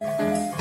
Música